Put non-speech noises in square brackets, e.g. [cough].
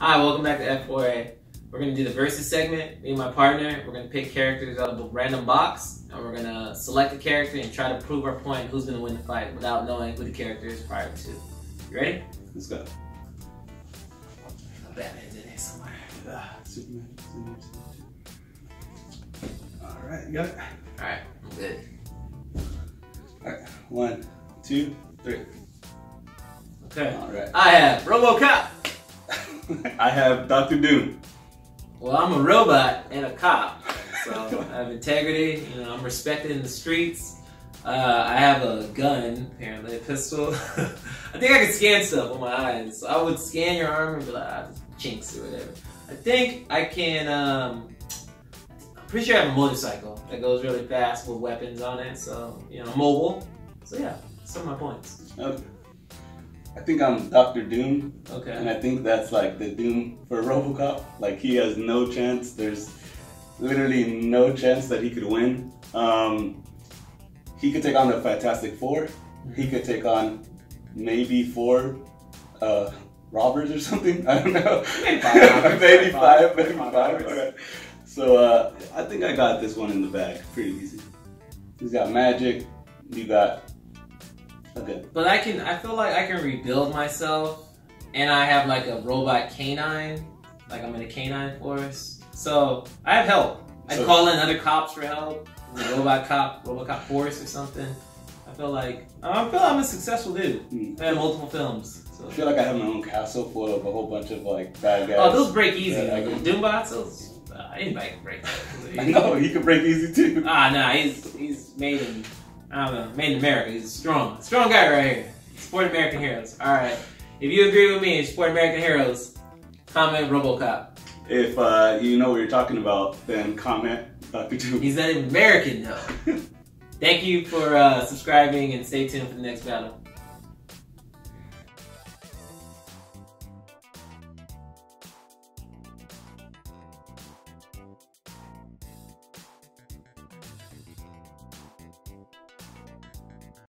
Hi, welcome back to F4A. We're gonna do the versus segment. Me and my partner, we're gonna pick characters out of a random box, and we're gonna select a character and try to prove our point who's gonna win the fight without knowing who the character is prior to. You ready? Let's go. Batman's in here somewhere. Ah, Superman, Superman. All right, you got it. All right, I'm good. All right, one, two, three. Okay. All right. I have RoboCop. I have Doctor Doom. Well, I'm a robot and a cop, so [laughs] I have integrity. You know, I'm respected in the streets. Uh, I have a gun, apparently a pistol. [laughs] I think I can scan stuff with my eyes. So I would scan your arm and be like, ah, chinks or whatever. I think I can. Um, I'm pretty sure I have a motorcycle that goes really fast with weapons on it, so you know, mobile. So yeah, some of my points. Okay. I think I'm Doctor Doom, Okay. and I think that's like the Doom for RoboCop. Like he has no chance. There's literally no chance that he could win. Um, he could take on the Fantastic Four. He could take on maybe four uh, robbers or something. [laughs] I don't know. Maybe five [laughs] maybe Five. Maybe Five five. So uh, I think I got this one in the bag pretty easy. He's got magic. You got okay. But I can, I feel like I can rebuild myself, and I have like a robot canine, like I'm in a canine force. So I have help. I So- call in other cops for help, robot cop, robot cop force or something. I feel like I feel I'm a successful dude. Hmm. I have multiple films. So. I feel like I have my own castle full of a whole bunch of like bad guys. Oh, those break easy. Yeah. Like Doombots, those uh, anybody can break. [laughs] I know he could break easy too. Ah, nah, he's he's made in I don't know, made in America. He's a strong, strong guy right here. Support American heroes. All right. If you agree with me and support American heroes, comment RoboCop. If uh, you know what you're talking about, then comment [laughs] Dr. Doom. He's not American though. [laughs] Thank you for uh, subscribing and stay tuned for the next battle.